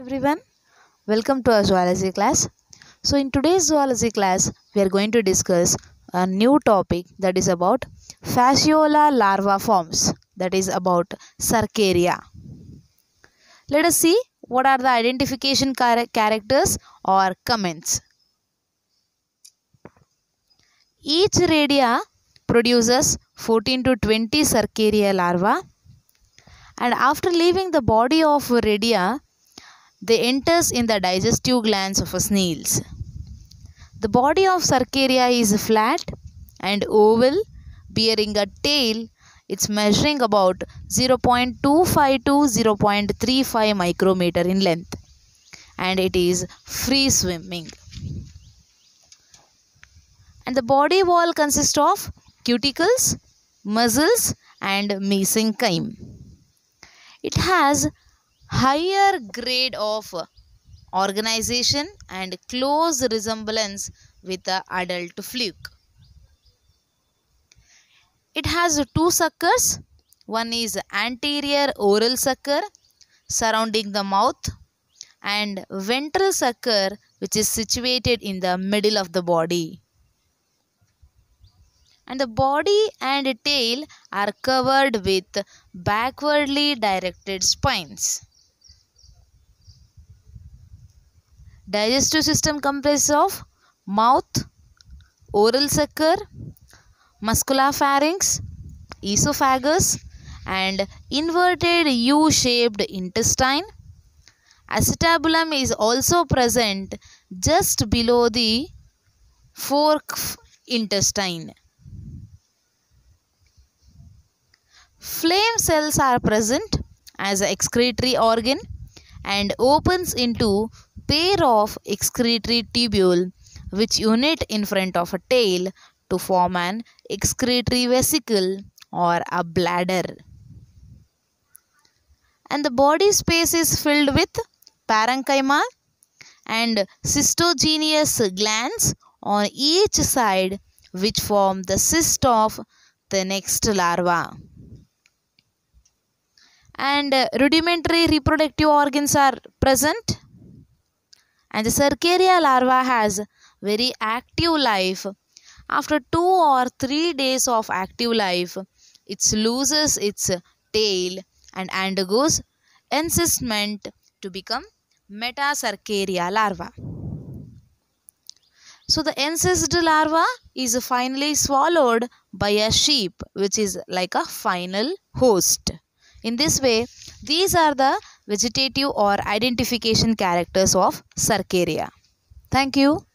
everyone. Welcome to our zoology class. So in today's zoology class we are going to discuss a new topic that is about fasciola larva forms that is about cercaria. Let us see what are the identification char- characters or comments. Each redia produces 14 to 20 cercaria larvae and after leaving the body of redia they enters in the digestive glands of snails the body of cercaria is flat and oval bearing a tail. It's measuring about 0.25 to 0.35 micrometer in length and it is free swimming. And the body wall consists of cuticles muscles and mesenchyme it has higher grade of organization and close resemblance with the adult fluke. It has two suckers. One is anterior oral sucker surrounding the mouth and ventral sucker which is situated in the middle of the body. And the body and tail are covered with backwardly directed spines. Digestive system comprises of mouth, oral sucker, musculopharynx, esophagus and inverted U-shaped intestine. Acetabulum is also present just below the fork intestine. Flame cells are present as excretory organ and opens into pair of excretory tubule which unite in front of a tail to form an excretory vesicle or a bladder. And the body space is filled with parenchyma and cystogenous glands on each side which form the cyst of the next larva. And rudimentary reproductive organs are present and the cercaria larva has very active life. After 2 or 3 days of active life it loses its tail and undergoes encystment to become metacercaria larva. So the encysted larva is finally swallowed by a sheep which is like a final host. In this way these are the vegetative or identification characters of Cercaria. Thank you.